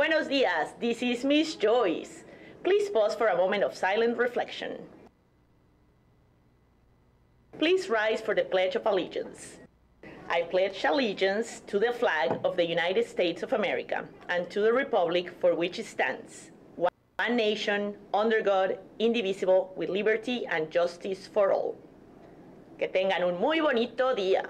Buenos dias, this is Miss Joyce. Please pause for a moment of silent reflection. Please rise for the Pledge of Allegiance. I pledge allegiance to the flag of the United States of America and to the republic for which it stands, one nation, under God, indivisible, with liberty and justice for all. Que tengan un muy bonito día.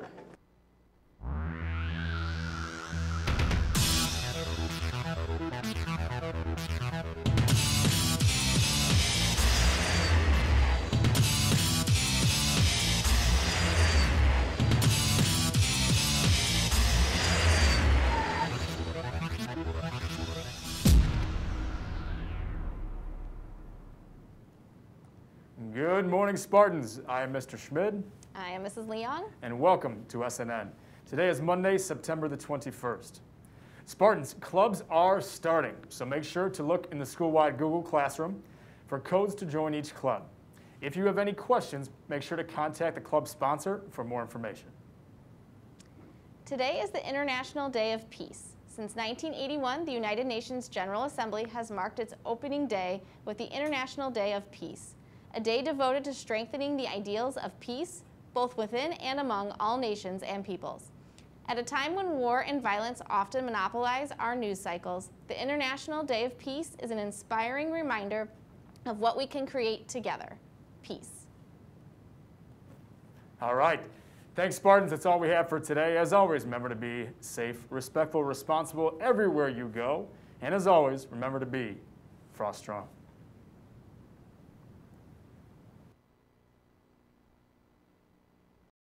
Good morning, Spartans. I am Mr. Schmid. I am Mrs. Leon. And welcome to SNN. Today is Monday, September the 21st. Spartans, clubs are starting, so make sure to look in the school-wide Google Classroom for codes to join each club. If you have any questions, make sure to contact the club sponsor for more information. Today is the International Day of Peace. Since 1981, the United Nations General Assembly has marked its opening day with the International Day of Peace a day devoted to strengthening the ideals of peace, both within and among all nations and peoples. At a time when war and violence often monopolize our news cycles, the International Day of Peace is an inspiring reminder of what we can create together, peace. All right. Thanks, Spartans. That's all we have for today. As always, remember to be safe, respectful, responsible everywhere you go. And as always, remember to be frost strong.